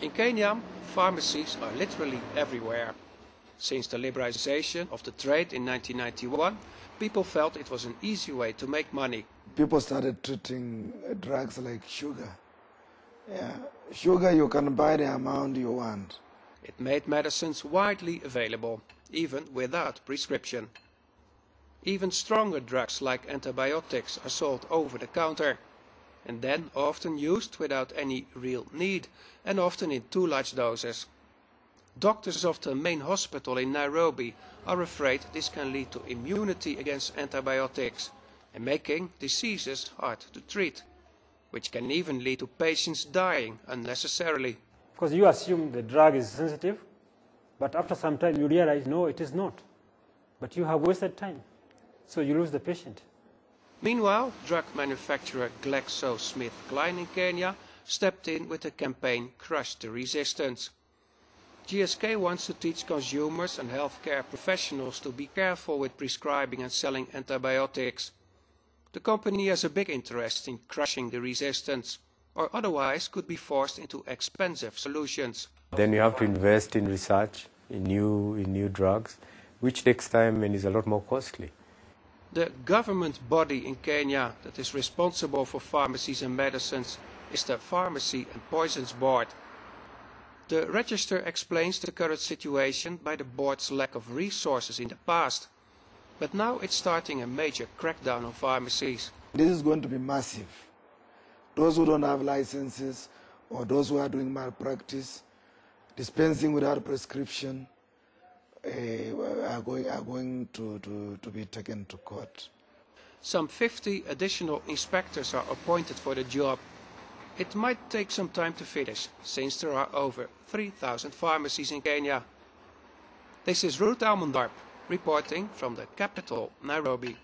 In Kenya, pharmacies are literally everywhere. Since the liberalisation of the trade in 1991, people felt it was an easy way to make money. People started treating drugs like sugar. Yeah, sugar you can buy the amount you want. It made medicines widely available, even without prescription. Even stronger drugs like antibiotics are sold over the counter and then often used without any real need and often in too large doses. Doctors of the main hospital in Nairobi are afraid this can lead to immunity against antibiotics and making diseases hard to treat, which can even lead to patients dying unnecessarily. Because you assume the drug is sensitive, but after some time you realize, no, it is not. But you have wasted time, so you lose the patient. Meanwhile, drug manufacturer GlaxoSmithKline in Kenya stepped in with the campaign Crush the Resistance. GSK wants to teach consumers and healthcare professionals to be careful with prescribing and selling antibiotics. The company has a big interest in crushing the resistance, or otherwise could be forced into expensive solutions. Then you have to invest in research, in new, in new drugs, which takes time and is a lot more costly. The government body in Kenya that is responsible for pharmacies and medicines is the Pharmacy and Poisons Board. The register explains the current situation by the board's lack of resources in the past, but now it's starting a major crackdown on pharmacies. This is going to be massive. Those who don't have licenses or those who are doing malpractice, dispensing without prescription, Eh, are going, are going to, to, to be taken to court. Some 50 additional inspectors are appointed for the job. It might take some time to finish, since there are over 3,000 pharmacies in Kenya. This is Ruud Elmendorp, reporting from the capital, Nairobi.